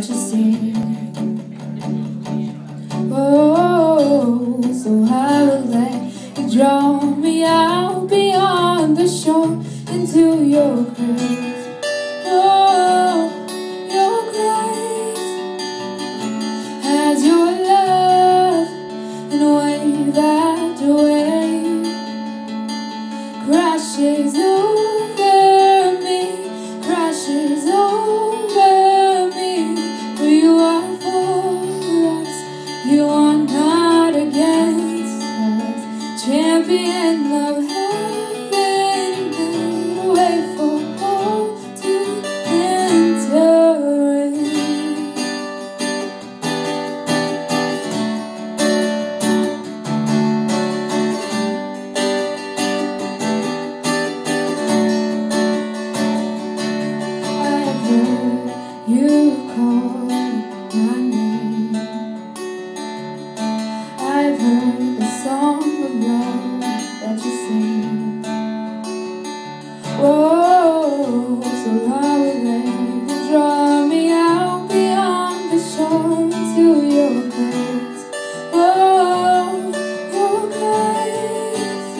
that sing. Oh, so I will let you draw me out beyond the shore into your curve. champion of hell. The song of love that you sing. Oh, so will draw me out beyond the shore oh, your grace? Your grace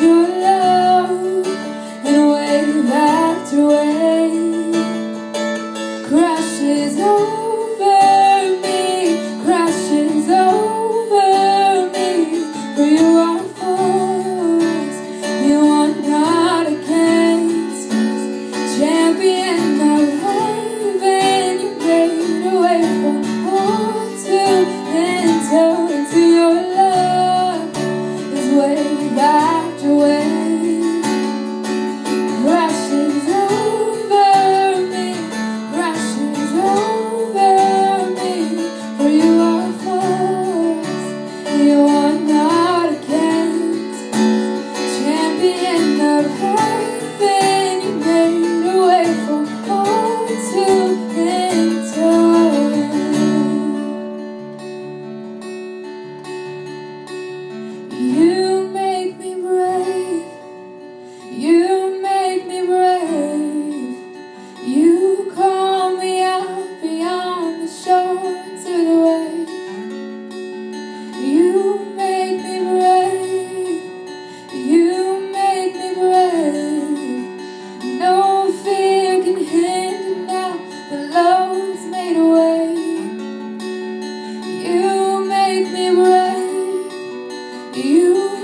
your love and wave after wave crashes over. you.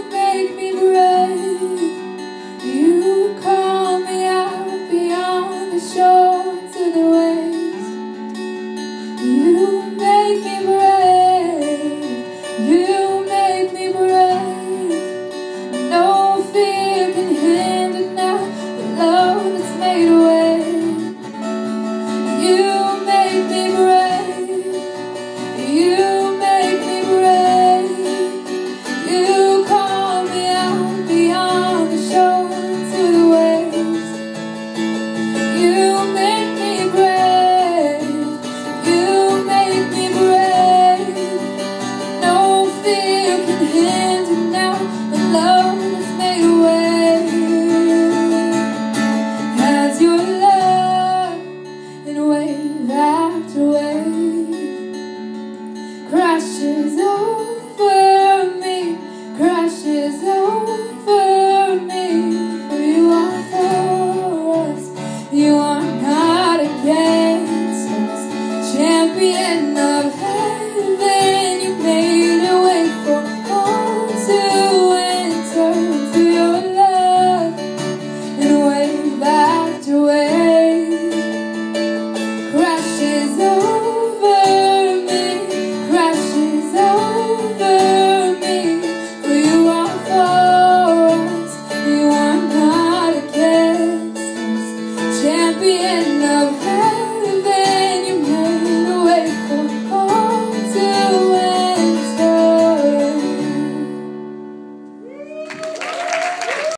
Oh.